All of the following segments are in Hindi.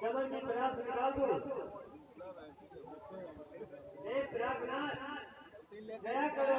कमल जी प्रयास निकाल दो। एक दया करो दया करो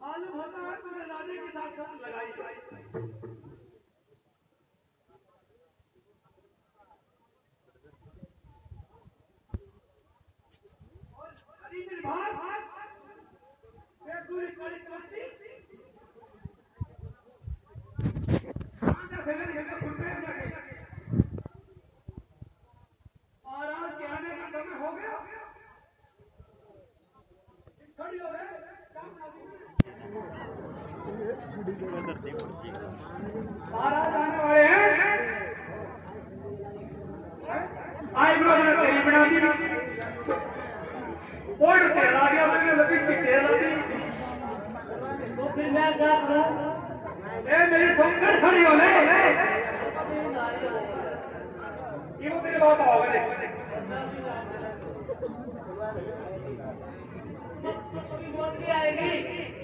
मालूम भरता है तुम्हें राजे के साथ लगाई और आज के आने का समय हो गया खड़ी हो गए महाराज आने वाले हैं आईब्रो ने तेरी बना दी और तेरा गया मैंने लगी कि तेरा दी तो फिर मैं क्या करूँ ए मेरी सुनकर खड़ी हो ले ये वो तेरे बाप आओगे देख आएगी।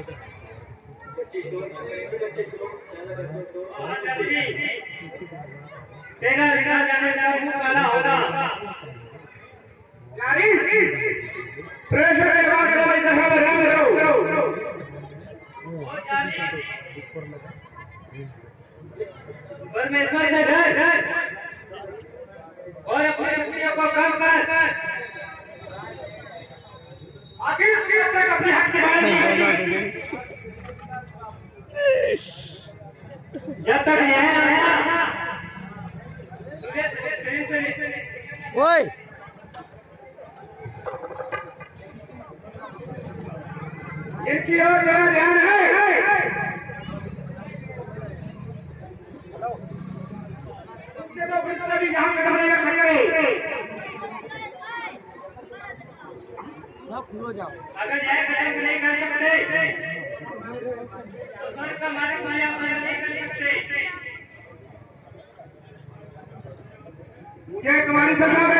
होगा प्रेशर परमेश्वर से डर डर और अपने को कम कर आखिर अपने हक के बारे में जब तक न्याय ओए इसकी ओर जरा ध्यान है अगर जाए नहीं Vai, vai, vai.